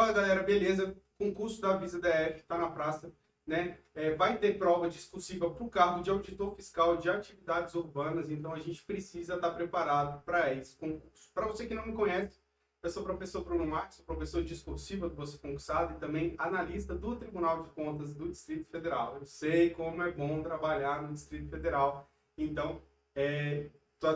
Fala galera, beleza? Concurso da Visa DF está na praça. Né? É, vai ter prova discursiva para o cargo de auditor fiscal de atividades urbanas, então a gente precisa estar tá preparado para esse concurso. Para você que não me conhece, eu sou o professor Bruno Marques, sou professor discursivo do Você Concursado e também analista do Tribunal de Contas do Distrito Federal. Eu sei como é bom trabalhar no Distrito Federal, então é,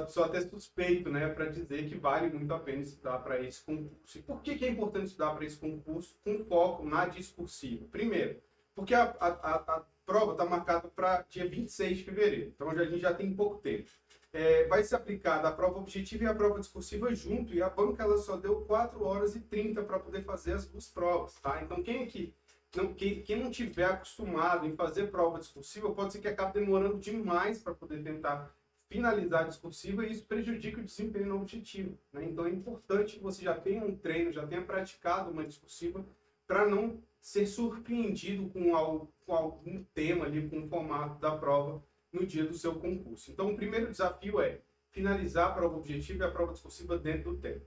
sou até suspeito né, para dizer que vale muito a pena estudar para esse concurso. E por que, que é importante estudar para esse concurso com foco na discursiva? Primeiro, porque a, a, a, a prova está marcada para dia 26 de fevereiro, então a gente já tem pouco tempo. É, vai ser aplicada a prova objetiva e a prova discursiva junto, e a banca ela só deu 4 horas e 30 para poder fazer as duas provas, tá? Então quem aqui não, quem, quem não tiver acostumado em fazer prova discursiva, pode ser que acabe demorando demais para poder tentar finalizar a discursiva e isso prejudica o desempenho no objetivo. Né? Então é importante que você já tenha um treino, já tenha praticado uma discursiva para não ser surpreendido com, algo, com algum tema ali, com o formato da prova no dia do seu concurso. Então o primeiro desafio é finalizar a prova objetiva e a prova discursiva dentro do tempo.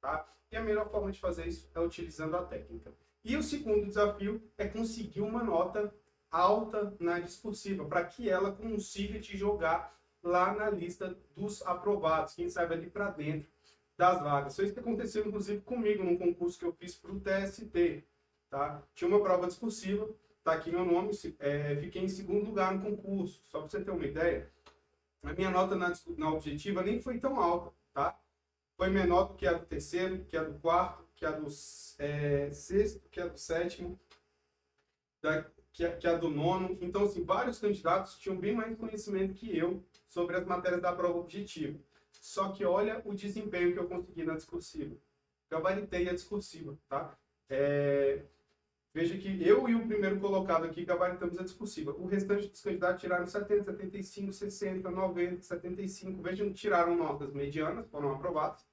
Tá? E a melhor forma de fazer isso é utilizando a técnica. E o segundo desafio é conseguir uma nota alta na discursiva, para que ela consiga te jogar lá na lista dos aprovados, quem sabe ali para dentro das vagas. Foi isso que aconteceu, inclusive, comigo num concurso que eu fiz para o TST. Tá? Tinha uma prova discursiva, tá aqui meu nome, é, fiquei em segundo lugar no concurso, só para você ter uma ideia. A minha nota na, na objetiva nem foi tão alta, tá? Foi menor do que a do terceiro, que a do quarto, que a do é, sexto, que a do sétimo, da, que, a, que a do nono. Então, assim, vários candidatos tinham bem mais conhecimento que eu sobre as matérias da prova objetiva. Só que olha o desempenho que eu consegui na discursiva. Gabaritei a discursiva, tá? É, veja que eu e o primeiro colocado aqui gabaritamos a discursiva. O restante dos candidatos tiraram 70, 75, 60, 90, 75. Veja, não tiraram notas medianas, foram aprovados,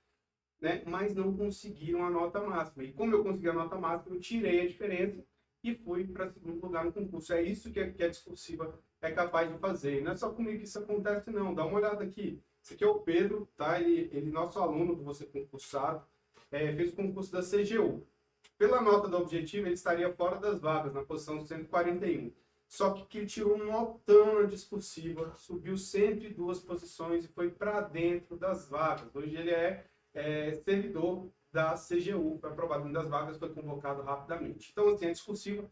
né? mas não conseguiram a nota máxima. E como eu consegui a nota máxima, eu tirei a diferença e fui para segundo lugar no concurso. É isso que a, que a discursiva é capaz de fazer. E não é só comigo que isso acontece, não. Dá uma olhada aqui. Esse aqui é o Pedro, tá? Ele, ele nosso aluno do Você Concursado, é, fez o concurso da CGU. Pela nota do objetivo, ele estaria fora das vagas, na posição 141. Só que, que tirou um notão na discursiva, subiu 102 posições e foi para dentro das vagas. Hoje ele é, é servidor da CGU, foi aprovado uma das vagas, foi convocado rapidamente. Então, assim, a discursiva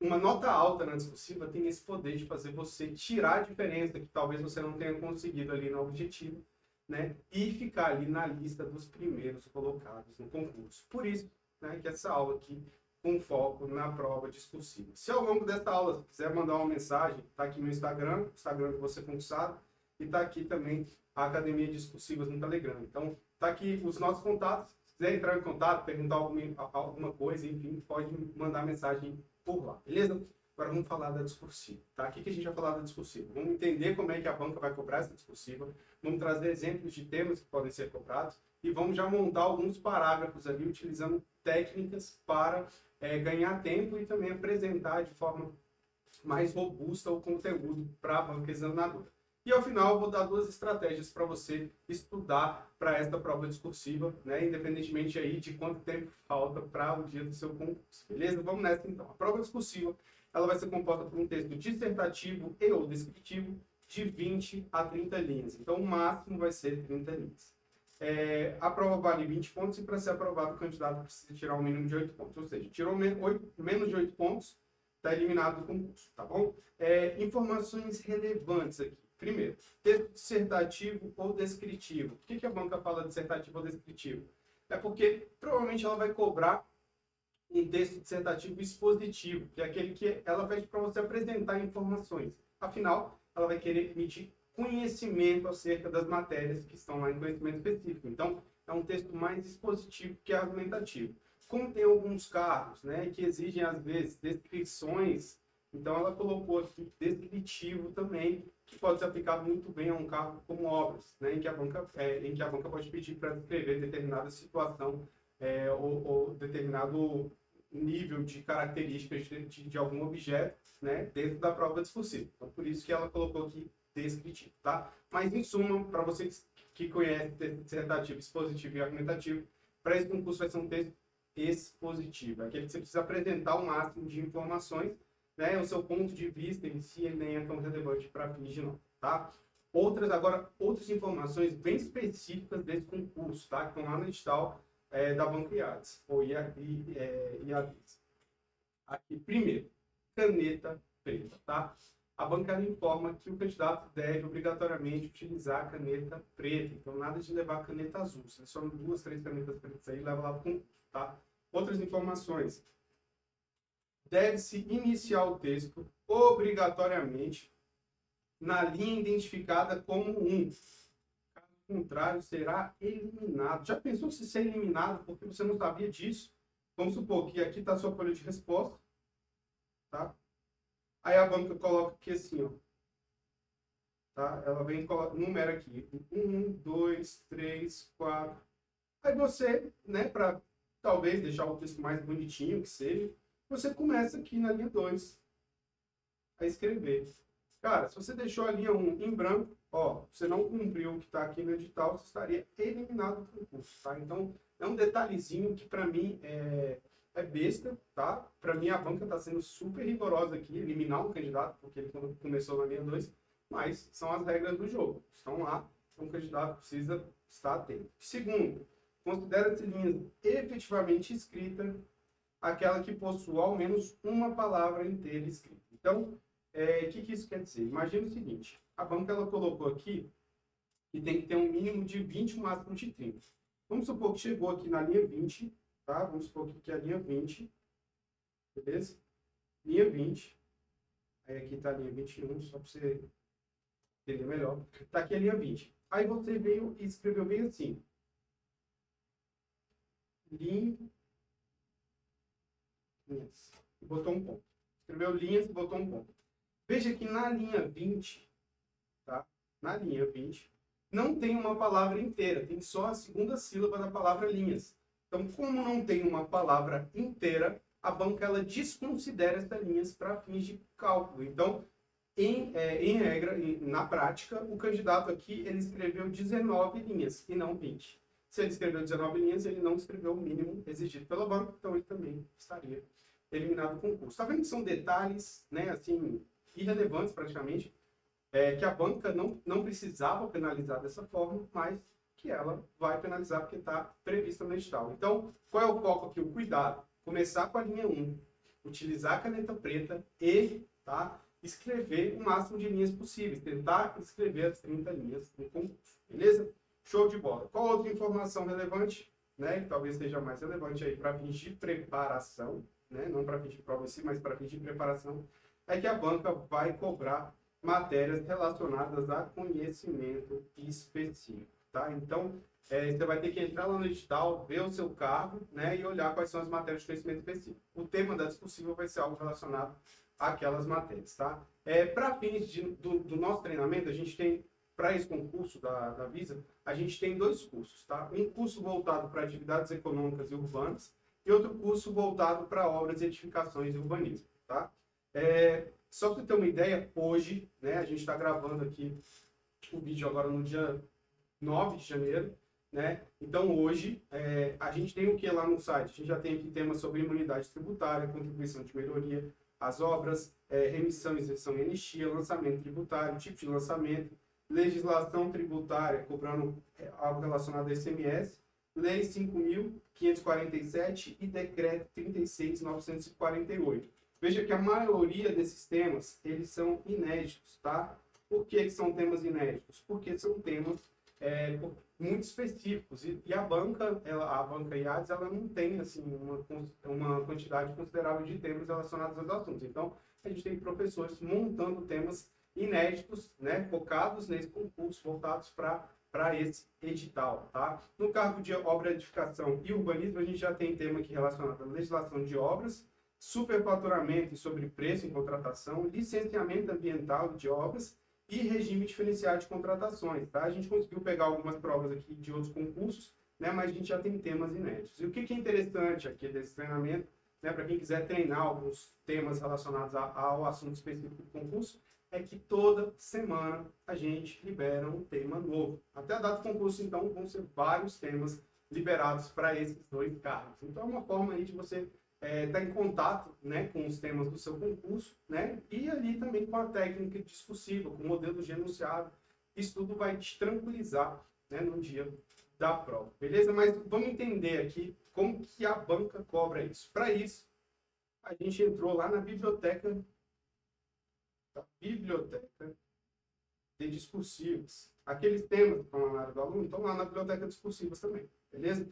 uma nota alta na discursiva tem esse poder de fazer você tirar a diferença que talvez você não tenha conseguido ali no objetivo, né? E ficar ali na lista dos primeiros colocados no concurso. Por isso, né, que essa aula aqui com foco na prova discursiva. Se ao longo dessa aula quiser mandar uma mensagem, tá aqui no Instagram, Instagram que você concursado, e tá aqui também a Academia Discursivas no Telegram. Então, tá aqui os nossos contatos. Se quiser entrar em contato, perguntar alguma, alguma coisa, enfim, pode mandar mensagem por lá, beleza? Agora vamos falar da discursiva, tá? O que, que a gente vai falar da discursiva? Vamos entender como é que a banca vai cobrar essa discursiva, vamos trazer exemplos de temas que podem ser cobrados e vamos já montar alguns parágrafos ali utilizando técnicas para é, ganhar tempo e também apresentar de forma mais robusta o conteúdo para a banca examinadora. E ao final vou dar duas estratégias para você estudar para esta prova discursiva, né? independentemente aí de quanto tempo falta para o dia do seu concurso. Beleza? Vamos nessa então. A prova discursiva ela vai ser composta por um texto dissertativo e ou descritivo de 20 a 30 linhas. Então o máximo vai ser 30 linhas. É, a prova vale 20 pontos e para ser aprovado o candidato precisa tirar um mínimo de 8 pontos. Ou seja, tirou 8, menos de 8 pontos, está eliminado do concurso, tá bom? É, informações relevantes aqui. Primeiro, texto dissertativo ou descritivo. Por que, que a banca fala dissertativo ou descritivo? É porque provavelmente ela vai cobrar um texto dissertativo expositivo, que é aquele que ela pede para você apresentar informações. Afinal, ela vai querer emitir conhecimento acerca das matérias que estão lá em conhecimento específico. Então, é um texto mais expositivo que argumentativo. Como tem alguns cargos né, que exigem, às vezes, descrições, então ela colocou aqui descritivo também, que pode ser aplicado muito bem a um cargo como obras, né, em, que a banca, é, em que a banca pode pedir para descrever determinada situação é, ou, ou, determinado nível de características de, de, de, algum objeto né, dentro da prova discursiva. Então, por isso que ela colocou aqui descritivo. Tá? Mas, em suma, para vocês que conhecem dissertativo, expositivo e argumentativo, para esse concurso vai ser um texto expositiva, aquele que você precisa apresentar o máximo de informações, né? O seu ponto de vista em si nem é tão relevante para fins de não, tá? Outras, agora, outras informações bem específicas desse concurso, tá? Que estão lá no edital é, da Banco IADES, ou IADES. É, Aqui, primeiro, caneta preta, tá? A bancada informa que o candidato deve obrigatoriamente utilizar a caneta preta. Então, nada de levar caneta azul. Seleciona duas, três canetas pretas aí leva lá para o concurso, tá? Outras informações. Deve-se iniciar o texto obrigatoriamente na linha identificada como 1. Caso contrário, será eliminado. Já pensou se ser eliminado porque você não sabia disso? Vamos supor que aqui está a sua folha de resposta. Tá? Aí a banca coloca aqui assim, ó. Tá? Ela vem numera aqui. 1, 2, 3, 4. Aí você, né, para talvez deixar o texto mais bonitinho que seja, você começa aqui na linha 2 a escrever. Cara, se você deixou a linha 1 em branco, ó, você não cumpriu o que está aqui no edital, você estaria eliminado do concurso, tá? Então, é um detalhezinho que para mim é, é besta, tá? Para mim a banca está sendo super rigorosa aqui, eliminar um candidato, porque ele começou na linha 2, mas são as regras do jogo. Estão lá, então o candidato precisa estar atento. Segundo, considera-se linha efetivamente escrita aquela que possua ao menos uma palavra inteira escrita. Então, é, o que, que isso quer dizer? Imagina o seguinte, a banca ela colocou aqui que tem que ter um mínimo de 20, um máximo de 30. Vamos supor que chegou aqui na linha 20, tá? Vamos supor que é a linha 20, beleza? Linha 20, aí aqui está a linha 21, só para você entender melhor. Está aqui a linha 20. Aí você veio e escreveu bem assim. Linhas. E botou um ponto. Escreveu linhas e botou um ponto. Veja que na linha 20, tá? Na linha 20, não tem uma palavra inteira, tem só a segunda sílaba da palavra linhas. Então, como não tem uma palavra inteira, a banca ela desconsidera essas linhas para fins de cálculo. Então, em, é, em regra, na prática, o candidato aqui ele escreveu 19 linhas e não 20. Se ele escreveu 19 linhas, ele não escreveu o mínimo exigido pela banca, então ele também estaria eliminado do concurso. Está vendo que são detalhes, né, assim, irrelevantes praticamente, é, que a banca não, não precisava penalizar dessa forma, mas que ela vai penalizar porque está prevista no edital. Então, qual é o foco aqui? O cuidado. Começar com a linha 1, utilizar a caneta preta e tá, escrever o máximo de linhas possíveis, tentar escrever as 30 linhas no concurso, beleza? Show de bola. Qual outra informação relevante, né, que talvez seja mais relevante aí para fins de preparação, né, não para fins de prova em si, mas para fins de preparação, é que a banca vai cobrar matérias relacionadas a conhecimento específico, tá? Então, é, você vai ter que entrar lá no edital, ver o seu cargo, né, e olhar quais são as matérias de conhecimento específico. O tema da discussão vai ser algo relacionado àquelas matérias, tá? É, para fins de, do, do, nosso treinamento, a gente tem, para esse concurso da, da Visa, a gente tem dois cursos, tá? Um curso voltado para atividades econômicas e urbanas e outro curso voltado para obras, edificações e urbanismo, tá? É, só para ter uma ideia, hoje, né, a gente está gravando aqui o vídeo agora no dia 9 de janeiro, né? Então hoje é, a gente tem o que lá no site? A gente já tem aqui temas sobre imunidade tributária, contribuição de melhoria, as obras, é, remissão, isenção e anistia, lançamento tributário, tipo de lançamento, legislação tributária, cobrando é, algo relacionado a SMS, Lei 5.547 e Decreto 36.948. Veja que a maioria desses temas, eles são inéditos, tá? Por que são temas inéditos? Porque são temas é, muito específicos e, e, a banca, ela, a banca IADES, ela não tem assim uma, uma quantidade considerável de temas relacionados aos assuntos. Então, a gente tem professores montando temas inéditos, né, focados nesse concurso, voltados para esse edital, tá? No cargo de obra, edificação e urbanismo, a gente já tem tema aqui relacionado à legislação de obras, superfaturamento e sobrepreço em contratação, licenciamento ambiental de obras e regime diferenciado de contratações. Tá? A gente conseguiu pegar algumas provas aqui de outros concursos, né, mas a gente já tem temas inéditos. E o que, que é interessante aqui desse treinamento, né, para quem quiser treinar alguns temas relacionados a, ao assunto específico do concurso, é que toda semana a gente libera um tema novo. Até a data do concurso, então, vão ser vários temas liberados para esses dois cargos. Então, é uma forma aí de você estar é, tá em contato né, com os temas do seu concurso, né, e ali também com a técnica discursiva, com o modelo de enunciado. Isso tudo vai te tranquilizar né, no dia da prova, beleza? Mas vamos entender aqui como que a banca cobra isso. Para isso, a gente entrou lá na biblioteca, da biblioteca de discursivos. Aqueles temas que estão na área do aluno estão lá na biblioteca discursivas também, beleza?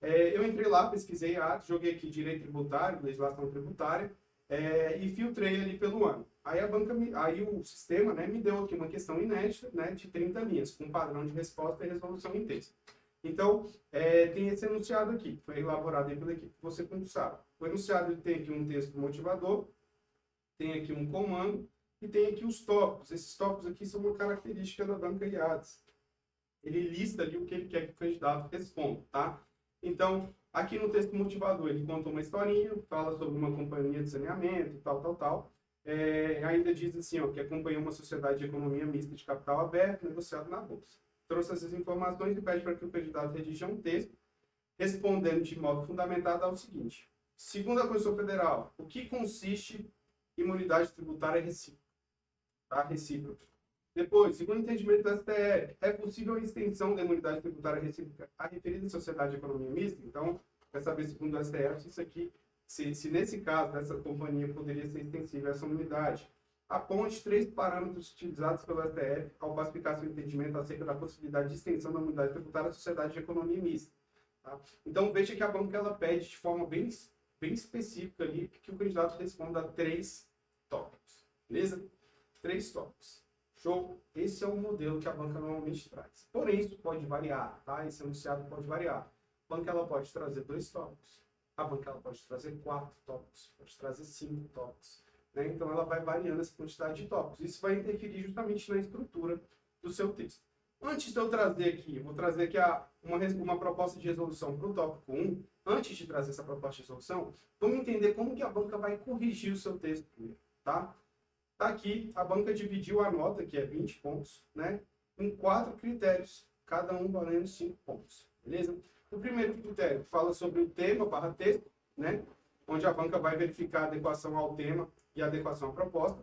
É, eu entrei lá, pesquisei a joguei aqui direito tributário, legislação tributária, é, e filtrei ali pelo ano. Aí a banca, me, aí o sistema, né, me deu aqui uma questão inédita, né, de 30 linhas, com padrão de resposta e resolução em texto. Então, é, tem esse enunciado aqui, foi elaborado aí pela equipe, você sabe. O enunciado tem aqui um texto motivador, tem aqui um comando e tem aqui os tópicos. Esses tópicos aqui são uma característica da banca IADES. Ele lista ali o que ele quer que o candidato responda, tá? Então, aqui no texto motivador, ele conta uma historinha, fala sobre uma companhia de saneamento, tal, tal, tal. É, ainda diz assim, ó, que acompanha uma sociedade de economia mista de capital aberto, negociado na Bolsa. Trouxe essas informações e pede para que o candidato redija um texto, respondendo de modo fundamentado ao seguinte. Segundo a Constituição Federal, o que consiste imunidade tributária recíproca? Tá? Recíproca. Depois, segundo o entendimento do STF, é possível a extensão da imunidade tributária recíproca à referida sociedade de economia mista? Então, quer saber, segundo o STF, se isso aqui, se, se nesse caso dessa companhia poderia ser extensível essa imunidade. Aponte três parâmetros utilizados pelo STF ao pacificar seu entendimento acerca da possibilidade de extensão da imunidade tributária à sociedade de economia mista. Tá? Então, veja que a banca ela pede de forma bem bem específica ali, que o candidato responda a três tópicos. Beleza? Três tópicos. Show? Esse é o modelo que a banca normalmente traz. Porém, isso pode variar, tá? Esse enunciado pode variar. A banca ela pode trazer dois tópicos. A banca ela pode trazer quatro tópicos. Pode trazer cinco tópicos. Né? Então, ela vai variando essa quantidade de tópicos. Isso vai interferir justamente na estrutura do seu texto. Antes de eu trazer aqui, vou trazer aqui a, uma, uma proposta de resolução para o tópico 1. Antes de trazer essa proposta de resolução, vamos entender como que a banca vai corrigir o seu texto tá? Tá aqui, a banca dividiu a nota, que é 20 pontos, né, em quatro critérios, cada um valendo 5 pontos, beleza? O primeiro critério fala sobre o tema barra texto, né, onde a banca vai verificar a adequação ao tema e a adequação à proposta,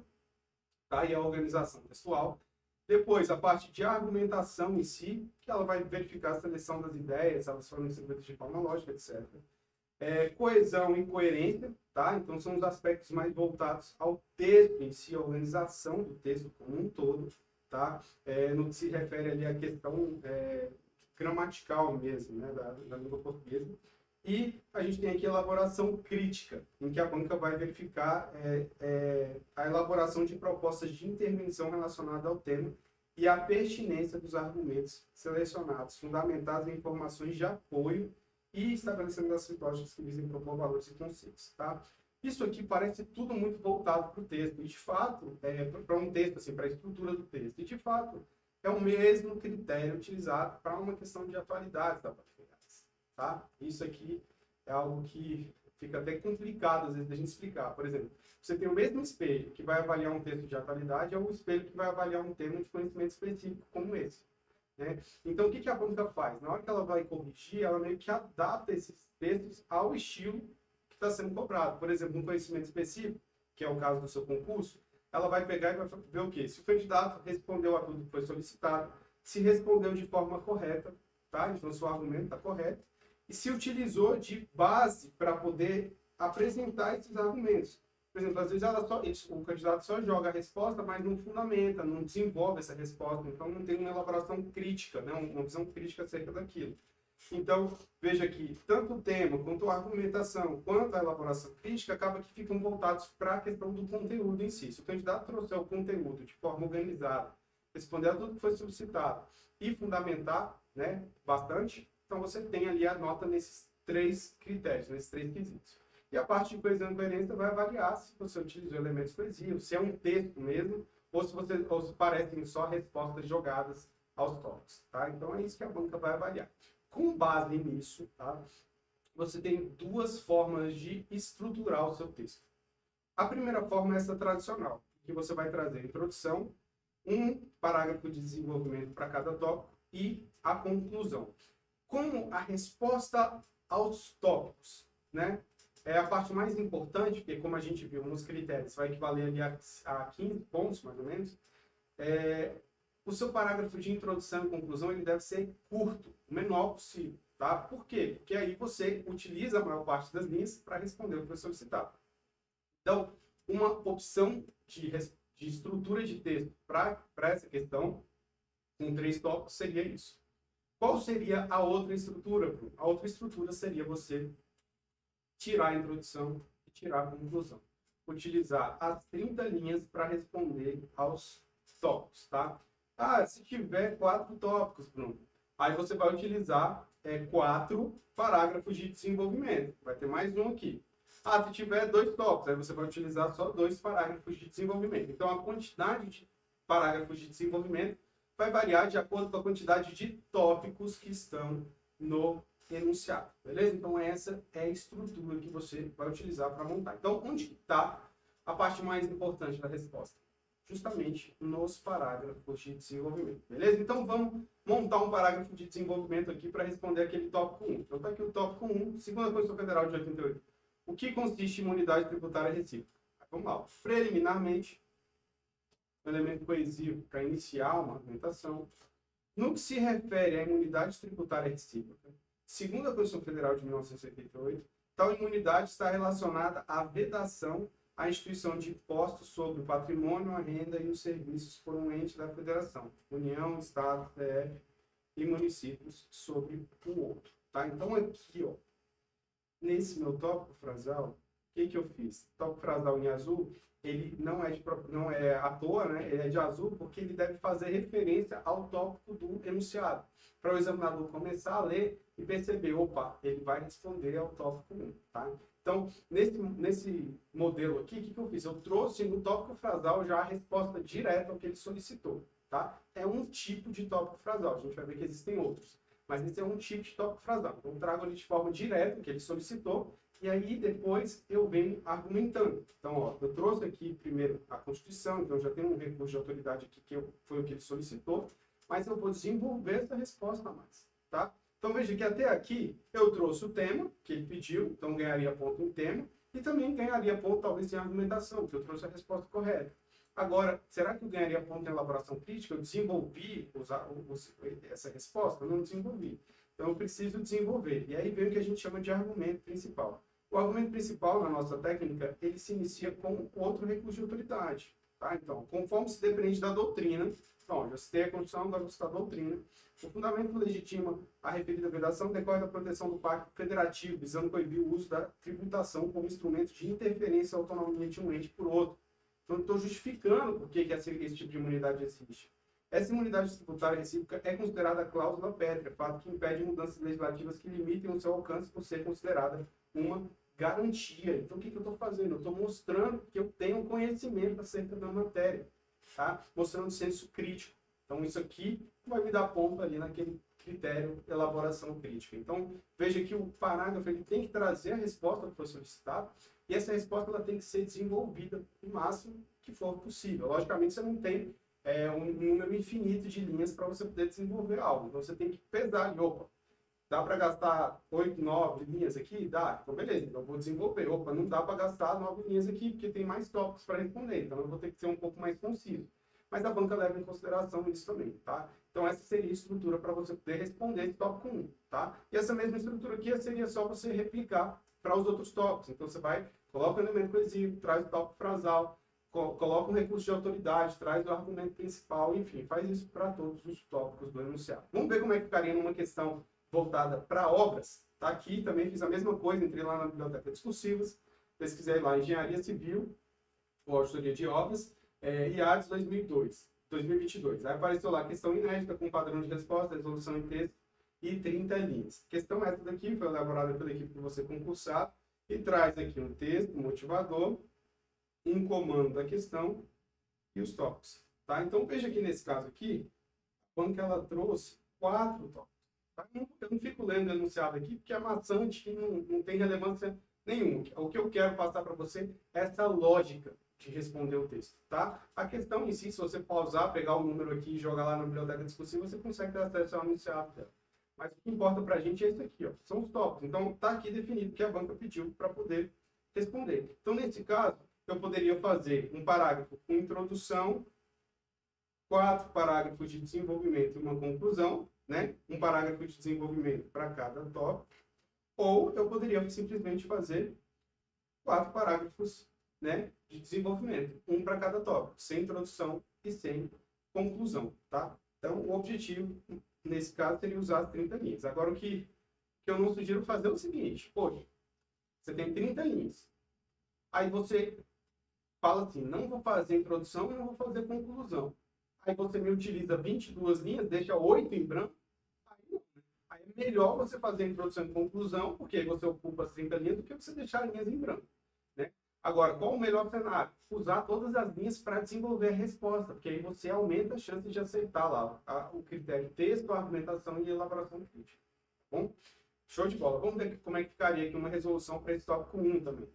tá? E a organização textual. Depois, a parte de argumentação em si, que ela vai verificar a seleção das ideias, elas foram distribuídas de forma lógica, etc. É, coesão e coerência, tá? Então, são os aspectos mais voltados ao texto em si, a organização do texto como um todo, tá? É, no que se refere ali à questão é, gramatical mesmo, né, da, da língua portuguesa. E a gente tem aqui a elaboração crítica, em que a banca vai verificar é, é, a elaboração de propostas de intervenção relacionada ao tema e a pertinência dos argumentos selecionados, fundamentados em informações de apoio e estabelecendo as lógicas que visem propor valores e conceitos. Tá? Isso aqui parece tudo muito voltado para o texto, e de fato, é, para um texto, assim, para a estrutura do texto, e de fato, é o mesmo critério utilizado para uma questão de atualidade da tá? Isso aqui é algo que fica até complicado às vezes da gente explicar. Por exemplo, você tem o mesmo espelho que vai avaliar um texto de atualidade, é o espelho que vai avaliar um tema de conhecimento específico como esse. Né? Então, o que, que a banca faz? Na hora que ela vai corrigir, ela meio que adapta esses textos ao estilo que está sendo cobrado. Por exemplo, um conhecimento específico, que é o caso do seu concurso, ela vai pegar e vai ver o quê? Se o candidato respondeu a tudo que foi solicitado, se respondeu de forma correta, tá? Então, seu argumento está correto, e se utilizou de base para poder apresentar esses argumentos. Por exemplo, às vezes só, o candidato só joga a resposta, mas não fundamenta, não desenvolve essa resposta, então não tem uma elaboração crítica, né? uma visão crítica acerca daquilo. Então, veja que tanto o tema, quanto a argumentação, quanto a elaboração crítica, acaba que ficam voltados para a questão do conteúdo em si. Se o candidato trouxer o conteúdo de forma organizada, responder a tudo que foi solicitado e fundamentar né, bastante, então você tem ali a nota nesses três critérios, nesses três quesitos. E a parte de coesão e coerência vai avaliar se você utilizou elementos coesivos, se é um texto mesmo, ou se, você, ou se parecem só respostas jogadas aos tópicos. Tá? Então é isso que a banca vai avaliar. Com base nisso, tá? você tem duas formas de estruturar o seu texto. A primeira forma é essa tradicional, que você vai trazer a introdução, um parágrafo de desenvolvimento para cada tópico e a conclusão. como a resposta aos tópicos, né? É a parte mais importante, porque como a gente viu nos critérios, vai equivaler ali a, a 15 pontos, mais ou menos. É, o seu parágrafo de introdução e conclusão ele deve ser curto, o menor possível, tá? Por quê? Porque aí você utiliza a maior parte das linhas para responder o que foi solicitado. Então, uma opção de, de estrutura de texto para essa questão, com três tópicos, seria isso. Qual seria a outra estrutura? A outra estrutura seria você tirar a introdução e tirar a conclusão. Utilizar as 30 linhas para responder aos tópicos, tá? Ah, se tiver quatro tópicos, Bruno, aí você vai utilizar é, quatro parágrafos de desenvolvimento. Vai ter mais um aqui. Ah, se tiver dois tópicos, aí você vai utilizar só dois parágrafos de desenvolvimento. Então, a quantidade de parágrafos de desenvolvimento vai variar de acordo com a quantidade de tópicos que estão no enunciado, beleza? Então, essa é a estrutura que você vai utilizar para montar. Então, onde está a parte mais importante da resposta? Justamente nos parágrafos de desenvolvimento, beleza? Então, vamos montar um parágrafo de desenvolvimento aqui para responder aquele tópico 1. Então, está aqui o tópico 1, segunda Constituição Federal de 88. O que consiste em imunidade tributária recíproca? Vamos lá. Preliminarmente, um elemento coesivo para iniciar uma argumentação, no que se refere à imunidade tributária recíproca, Segundo a Constituição Federal de 1988, tal imunidade está relacionada à vedação à instituição de impostos sobre o patrimônio, a renda e os serviços por um ente da federação, União, Estado, DF e municípios sobre o outro. Tá? Então aqui, ó, nesse meu tópico frasal, o que, que eu fiz? Tópico frasal em azul, ele não é, de, não é à toa, né? ele é de azul porque ele deve fazer referência ao tópico do enunciado. Para o examinador começar a ler e perceber, opa, ele vai responder ao tópico 1, tá? Então, nesse, nesse modelo aqui, o que, que eu fiz? Eu trouxe no tópico frasal já a resposta direta ao que ele solicitou, tá? É um tipo de tópico frasal, a gente vai ver que existem outros, mas esse é um tipo de tópico frasal. Então, eu trago ele de forma direta, que ele solicitou, e aí depois eu venho argumentando. Então, ó, eu trouxe aqui primeiro a Constituição, então já tem um recurso de autoridade aqui que eu, foi o que ele solicitou, mas eu vou desenvolver essa resposta a mais, tá? Então veja que até aqui eu trouxe o tema que ele pediu, então ganharia ponto em tema, e também ganharia ponto talvez em argumentação, que eu trouxe a resposta correta. Agora, será que eu ganharia ponto em elaboração crítica? Eu desenvolvi usar, essa resposta? Eu não desenvolvi. Então eu preciso desenvolver. E aí vem o que a gente chama de argumento principal. O argumento principal na nossa técnica, ele se inicia com outro recurso de autoridade. Tá? Então, conforme se depende da doutrina, já citei a Constituição, agora vou citar a doutrina, o fundamento legitima a referida vedação decorre da proteção do Pacto Federativo, visando coibir o uso da tributação como instrumento de interferência à autonomia de um ente por outro. Então, estou justificando por que, que esse, esse tipo de imunidade existe. Essa imunidade tributária recíproca é considerada cláusula pétrea, fato que impede mudanças legislativas que limitem o seu alcance por ser considerada uma garantia. Então, o que, que eu estou fazendo? Eu estou mostrando que eu tenho conhecimento acerca da matéria, tá? mostrando senso crítico. Então, isso aqui vai me dar ponto ali naquele critério elaboração crítica. Então, veja que o parágrafo ele tem que trazer a resposta que foi solicitada e essa resposta ela tem que ser desenvolvida o máximo que for possível. Logicamente, você não tem é, um número infinito de linhas para você poder desenvolver algo. Então, você tem que pesar ali, opa, Dá para gastar 8, 9 linhas aqui? Dá. Então, beleza. Então, eu vou desenvolver. Opa, não dá para gastar 9 linhas aqui, porque tem mais tópicos para responder. Então, eu vou ter que ser um pouco mais conciso. Mas a banca leva em consideração isso também, tá? Então, essa seria a estrutura para você poder responder esse tópico 1, tá? E essa mesma estrutura aqui seria só você replicar para os outros tópicos. Então, você vai, coloca o elemento coesivo, traz o tópico frasal, coloca um recurso de autoridade, traz o argumento principal, enfim, faz isso para todos os tópicos do enunciado. Vamos ver como é que ficaria numa questão voltada para obras, tá aqui também fiz a mesma coisa, entrei lá na biblioteca discursivas, pesquisei lá Engenharia Civil, ou Auditoria de Obras, é, IADES 2002, 2022. Aí apareceu lá questão inédita com padrão de resposta, resolução em texto e 30 linhas. Questão essa daqui foi elaborada pela equipe que você concursar e traz aqui um texto, motivador, um comando da questão e os tópicos. Tá? Então veja que nesse caso aqui, quando que ela trouxe quatro tópicos. Eu não fico lendo enunciado aqui porque é maçante e não, não tem relevância nenhuma. O que eu quero passar para você é essa lógica de responder o texto, tá? A questão em si, se você pausar, pegar o número aqui e jogar lá na biblioteca discursiva, você consegue ter acesso ao enunciado dela. Mas o que importa para a gente é isso aqui, ó, são os tópicos. Então, está aqui definido que a banca pediu para poder responder. Então, nesse caso, eu poderia fazer um parágrafo com introdução, quatro parágrafos de desenvolvimento e uma conclusão, né? um parágrafo de desenvolvimento para cada tópico, ou eu poderia simplesmente fazer quatro parágrafos né, de desenvolvimento, um para cada tópico, sem introdução e sem conclusão, tá? Então, o objetivo, nesse caso, seria usar as 30 linhas. Agora, o que, que eu não sugiro fazer é o seguinte, poxa, você tem 30 linhas, aí você fala assim, não vou fazer introdução e não vou fazer conclusão. Aí você me utiliza 22 linhas, deixa 8 em branco, melhor você fazer introdução e conclusão, porque aí você ocupa as 30 linhas, do que você deixar linhas em branco. Agora, qual o melhor cenário? Usar todas as linhas para desenvolver a resposta, porque aí você aumenta a chance de aceitar lá a, o critério texto, argumentação e elaboração crítica. Tá bom? Show de bola. Vamos ver como é que ficaria aqui uma resolução para esse tópico 1 também.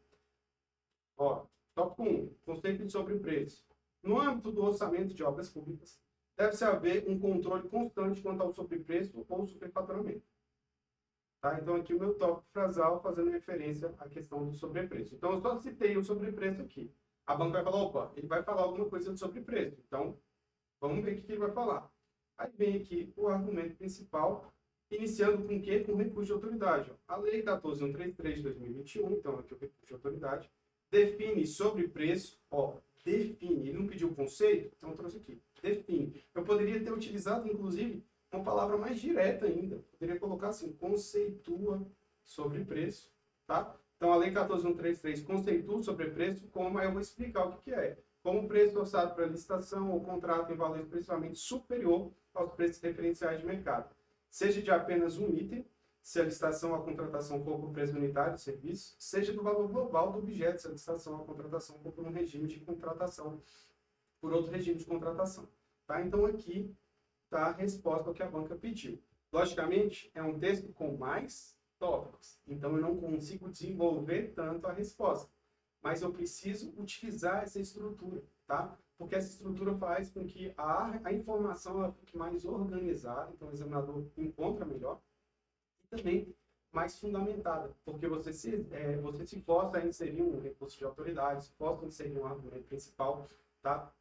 Ó, tópico 1, conceito de sobrepreço. No âmbito do orçamento de obras públicas, deve-se haver um controle constante quanto ao sobrepreço ou superfaturamento. Tá? Então, aqui o meu tópico frasal fazendo referência à questão do sobrepreço. Então, eu só citei o sobrepreço aqui. A banca vai falar, opa, ele vai falar alguma coisa de sobrepreço. Então, vamos ver o que ele vai falar. Aí vem aqui o argumento principal, iniciando com o quê? Com recurso de autoridade. A Lei 14133 de 2021, então aqui o recurso de autoridade, define sobrepreço, ó, define, ele não pediu o conceito, então eu trouxe aqui, define. Eu poderia ter utilizado, inclusive, uma palavra mais direta ainda. Poderia colocar assim, conceitua sobre preço, tá? Então, a Lei 14133 conceitua sobre preço, como eu vou explicar o que, que é. Como o preço orçado para licitação ou contrato em valor expressivamente superior aos preços referenciais de mercado, seja de apenas um item, se a licitação ou a contratação for por preço unitário de serviço, seja do valor global do objeto, se a licitação ou a contratação for por um regime de contratação, por outro regime de contratação. Tá? Então, aqui está a resposta ao que a banca pediu. Logicamente, é um texto com mais tópicos, então eu não consigo desenvolver tanto a resposta. Mas eu preciso utilizar essa estrutura, tá? Porque essa estrutura faz com que a, a informação fique mais organizada, então o examinador encontra melhor, e também mais fundamentada, porque você se, é, você se força a inserir um recurso de autoridade, se força a inserir um argumento principal, tá?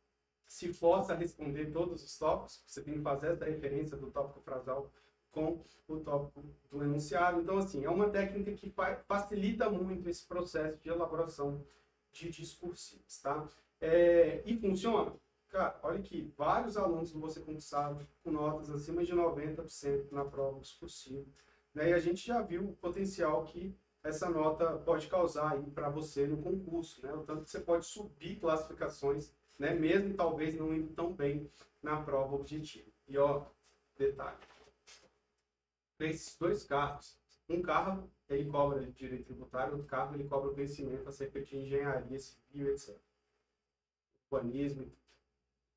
Se força a responder todos os tópicos, você tem que fazer essa referência do tópico frasal com o tópico do enunciado. Então, assim, é uma técnica que facilita muito esse processo de elaboração de discursivos, tá? É, e funciona? Cara, olha aqui, vários alunos do Você Conquistado com notas acima de 90% na prova discursiva. Né? E a gente já viu o potencial que essa nota pode causar para você no concurso, né? O tanto que você pode subir classificações né? mesmo talvez não indo tão bem na prova objetiva. E ó, detalhe: esses dois carros, um carro ele cobra direito tributário, outro carro ele cobra conhecimento acerca de engenharia civil, etc. Urbanismo.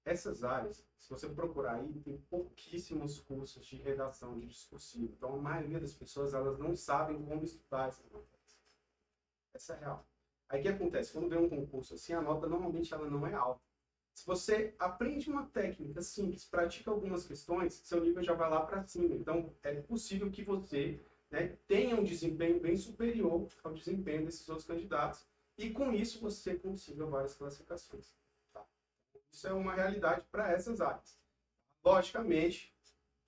Essas áreas, se você procurar aí, tem pouquíssimos cursos de redação de discursivo. Então, a maioria das pessoas elas não sabem como estudar essas matérias. Essa é real. Aí o que acontece? Quando vem um concurso assim, a nota normalmente ela não é alta. Se você aprende uma técnica simples, pratica algumas questões, seu nível já vai lá para cima. Então, é possível que você né, tenha um desempenho bem superior ao desempenho desses outros candidatos e com isso você consiga várias classificações. Tá? Isso é uma realidade para essas áreas. Logicamente,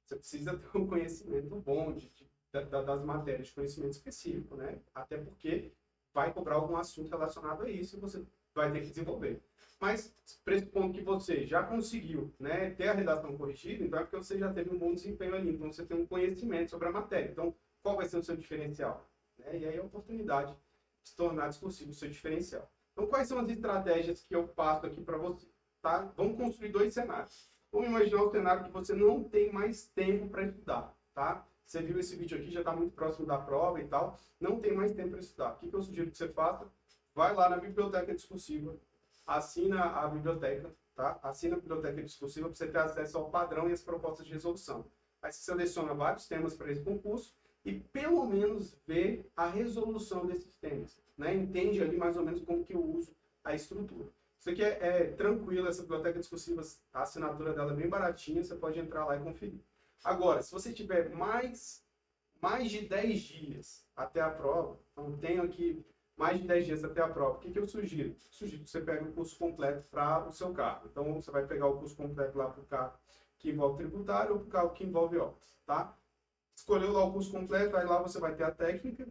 você precisa ter um conhecimento bom de, de, das matérias de conhecimento específico, né? Até porque vai cobrar algum assunto relacionado a isso e você vai ter que desenvolver. Mas, pressupondo que você já conseguiu né, ter a redação corrigida, então é porque você já teve um bom desempenho ali, então você tem um conhecimento sobre a matéria. Então, qual vai ser o seu diferencial? Né? E aí a oportunidade de se tornar discursivo o seu diferencial. Então, quais são as estratégias que eu passo aqui para você? Tá? Vamos construir dois cenários. Vamos imaginar o cenário que você não tem mais tempo para estudar, tá? Você viu esse vídeo aqui, já está muito próximo da prova e tal, não tem mais tempo para estudar. O que, que eu sugiro que você faça? Vai lá na biblioteca discursiva, assina a biblioteca, tá? Assina a biblioteca discursiva para você ter acesso ao padrão e as propostas de resolução. Aí você seleciona vários temas para esse concurso e pelo menos vê a resolução desses temas, né? Entende ali mais ou menos como que eu uso a estrutura. Isso aqui é, é tranquilo, essa biblioteca discursiva, a assinatura dela é bem baratinha, você pode entrar lá e conferir. Agora, se você tiver mais mais de 10 dias até a prova, então tenho aqui mais de 10 dias até a prova, o que, que eu sugiro? Sugiro que você pegue o curso completo para o seu carro. Então, você vai pegar o curso completo lá para o carro que envolve tributário ou para o carro que envolve obras, tá? Escolheu lá o curso completo, aí lá você vai ter a técnica,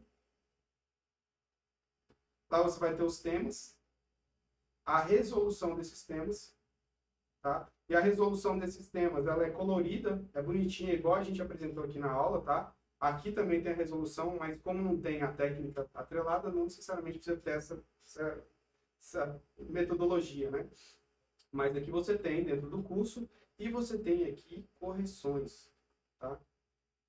lá você vai ter os temas, a resolução desses temas, tá? E a resolução desses temas, ela é colorida, é bonitinha, igual a gente apresentou aqui na aula, tá? Aqui também tem a resolução, mas como não tem a técnica atrelada, não necessariamente precisa ter essa, essa, essa metodologia, né? Mas aqui você tem dentro do curso e você tem aqui correções, tá?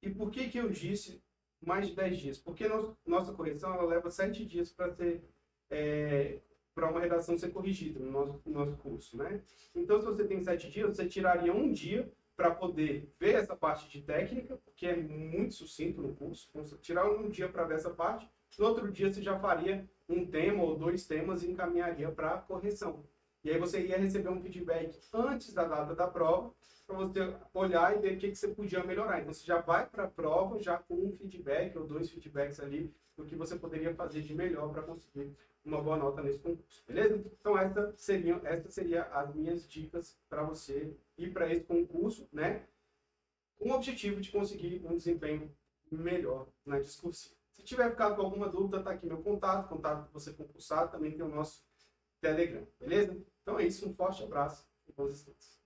E por que que eu disse mais de 10 dias? Porque no, nossa correção ela leva 7 dias para ser é, para uma redação ser corrigida no nosso, no nosso curso, né? Então, se você tem 7 dias, você tiraria um dia para poder ver essa parte de técnica, que é muito sucinto no curso. Então, tirar um dia para ver essa parte, no outro dia você já faria um tema ou dois temas e encaminharia para correção. E aí você ia receber um feedback antes da data da prova, para você olhar e ver o que, que você podia melhorar. Então você já vai para a prova já com um feedback ou dois feedbacks ali do que você poderia fazer de melhor para conseguir uma boa nota nesse concurso, beleza? Então essa seria, essa seria as minhas dicas para você ir para esse concurso, né? Com o objetivo de conseguir um desempenho melhor na discursiva. Se tiver ficado com alguma dúvida, tá aqui meu contato, contato com você concursado, também tem o nosso Telegram, beleza? Então é isso, um forte abraço e bons estudos.